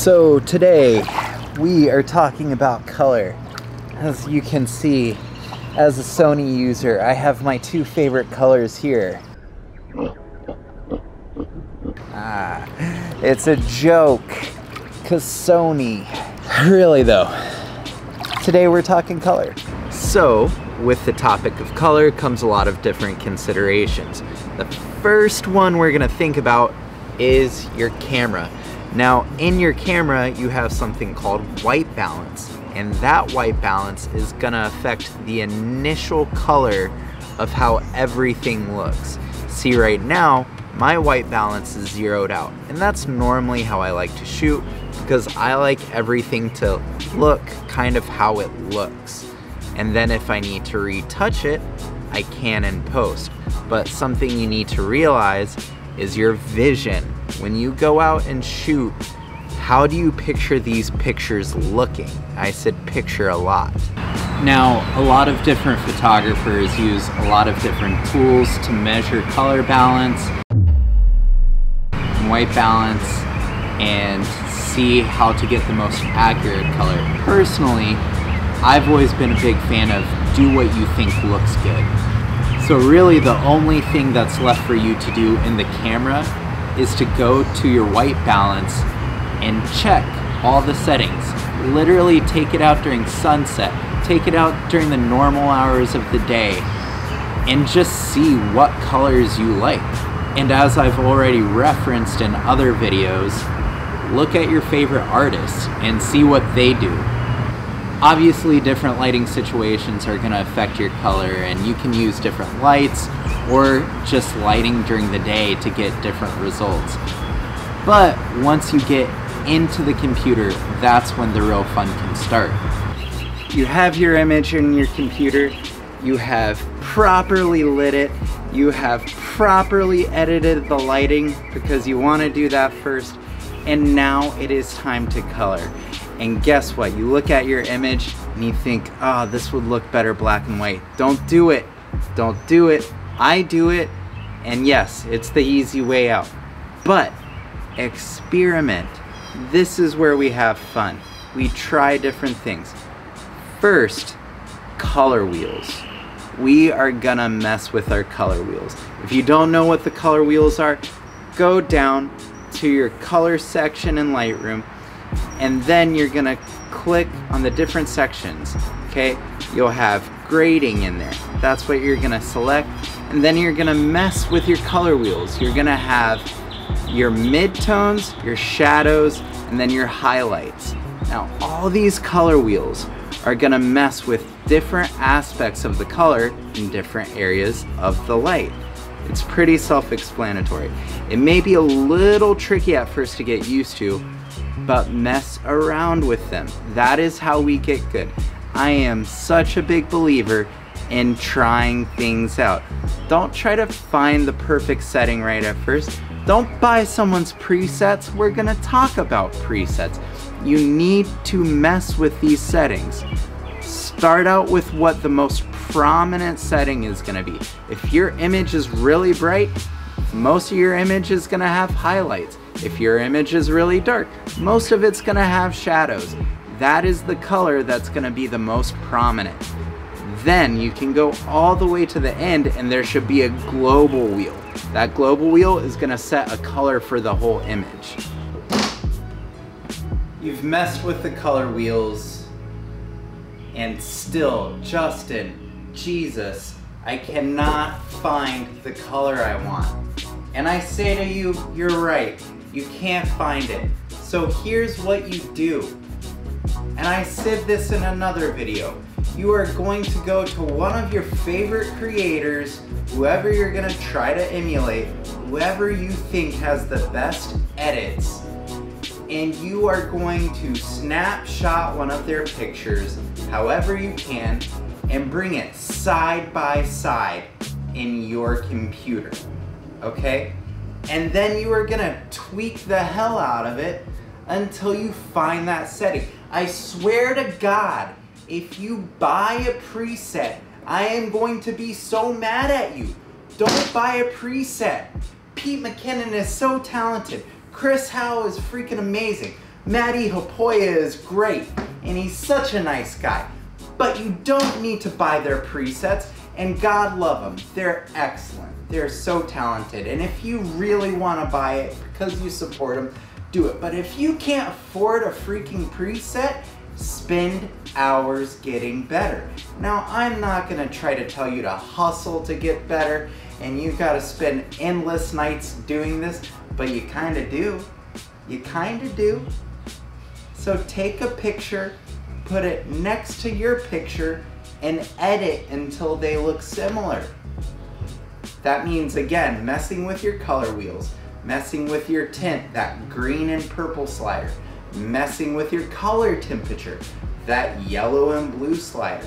So today we are talking about color. As you can see, as a Sony user, I have my two favorite colors here. Ah, it's a joke, cause Sony. Really though, today we're talking color. So, with the topic of color comes a lot of different considerations. The first one we're gonna think about is your camera. Now, in your camera, you have something called white balance, and that white balance is gonna affect the initial color of how everything looks. See right now, my white balance is zeroed out, and that's normally how I like to shoot because I like everything to look kind of how it looks. And then if I need to retouch it, I can in post. But something you need to realize is your vision. When you go out and shoot, how do you picture these pictures looking? I said picture a lot. Now, a lot of different photographers use a lot of different tools to measure color balance, white balance, and see how to get the most accurate color. Personally, I've always been a big fan of do what you think looks good. So really the only thing that's left for you to do in the camera is to go to your white balance and check all the settings. Literally take it out during sunset, take it out during the normal hours of the day, and just see what colors you like. And as I've already referenced in other videos, look at your favorite artists and see what they do. Obviously different lighting situations are going to affect your color and you can use different lights or just lighting during the day to get different results. But once you get into the computer, that's when the real fun can start. You have your image in your computer, you have properly lit it, you have properly edited the lighting because you want to do that first, and now it is time to color. And guess what? You look at your image and you think, oh, this would look better black and white. Don't do it. Don't do it. I do it. And yes, it's the easy way out. But experiment. This is where we have fun. We try different things. First, color wheels. We are gonna mess with our color wheels. If you don't know what the color wheels are, go down to your color section in Lightroom and then you're gonna click on the different sections okay you'll have grading in there that's what you're gonna select and then you're gonna mess with your color wheels you're gonna have your midtones your shadows and then your highlights now all these color wheels are gonna mess with different aspects of the color in different areas of the light it's pretty self-explanatory it may be a little tricky at first to get used to but mess around with them. That is how we get good. I am such a big believer in trying things out. Don't try to find the perfect setting right at first. Don't buy someone's presets. We're gonna talk about presets. You need to mess with these settings. Start out with what the most prominent setting is gonna be. If your image is really bright, most of your image is gonna have highlights. If your image is really dark, most of it's gonna have shadows. That is the color that's gonna be the most prominent. Then you can go all the way to the end and there should be a global wheel. That global wheel is gonna set a color for the whole image. You've messed with the color wheels and still, Justin, Jesus, I cannot find the color I want. And I say to you, you're right you can't find it. So here's what you do. And I said this in another video. You are going to go to one of your favorite creators, whoever you're gonna try to emulate, whoever you think has the best edits, and you are going to snapshot one of their pictures, however you can, and bring it side by side in your computer, okay? and then you are gonna tweak the hell out of it until you find that setting. I swear to God, if you buy a preset, I am going to be so mad at you. Don't buy a preset. Pete McKinnon is so talented. Chris Hau is freaking amazing. Matti Haapoja is great, and he's such a nice guy. But you don't need to buy their presets, and God love them. They're excellent. They're so talented. And if you really want to buy it because you support them, do it. But if you can't afford a freaking preset, spend hours getting better. Now, I'm not gonna try to tell you to hustle to get better and you've gotta spend endless nights doing this, but you kinda do. You kinda do. So take a picture, put it next to your picture, and edit until they look similar. That means, again, messing with your color wheels, messing with your tint, that green and purple slider, messing with your color temperature, that yellow and blue slider.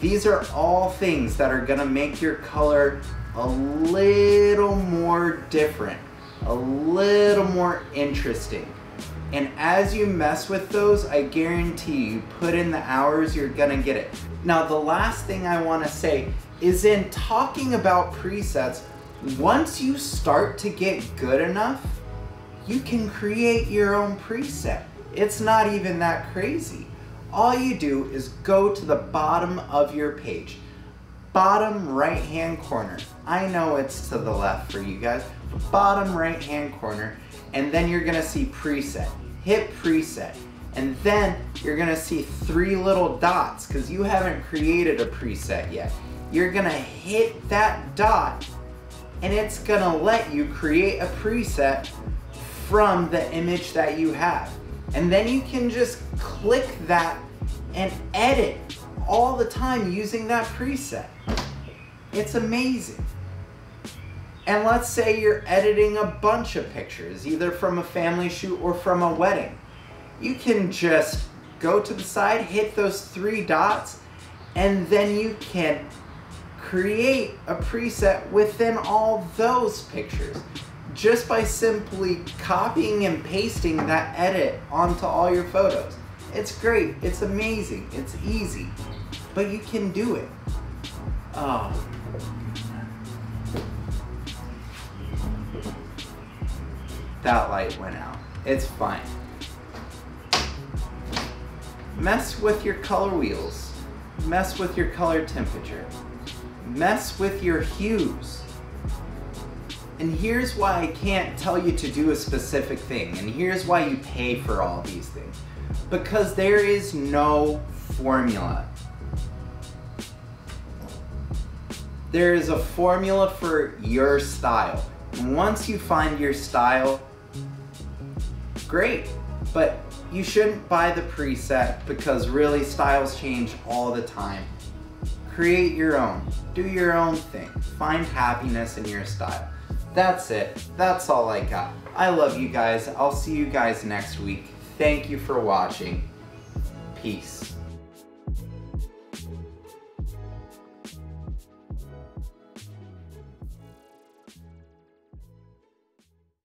These are all things that are gonna make your color a little more different, a little more interesting. And as you mess with those, I guarantee you put in the hours, you're gonna get it. Now, the last thing I wanna say is in talking about presets, once you start to get good enough, you can create your own preset. It's not even that crazy. All you do is go to the bottom of your page, bottom right hand corner. I know it's to the left for you guys, bottom right hand corner, and then you're gonna see preset. Hit preset, and then you're gonna see three little dots because you haven't created a preset yet. You're gonna hit that dot and it's gonna let you create a preset from the image that you have. And then you can just click that and edit all the time using that preset. It's amazing. And let's say you're editing a bunch of pictures, either from a family shoot or from a wedding. You can just go to the side, hit those three dots, and then you can create a preset within all those pictures just by simply copying and pasting that edit onto all your photos. It's great, it's amazing, it's easy, but you can do it. Oh. That light went out. It's fine. Mess with your color wheels. Mess with your color temperature. Mess with your hues. And here's why I can't tell you to do a specific thing, and here's why you pay for all these things. Because there is no formula. There is a formula for your style. And once you find your style, great. But you shouldn't buy the preset because really styles change all the time. Create your own. Do your own thing. Find happiness in your style. That's it. That's all I got. I love you guys. I'll see you guys next week. Thank you for watching. Peace.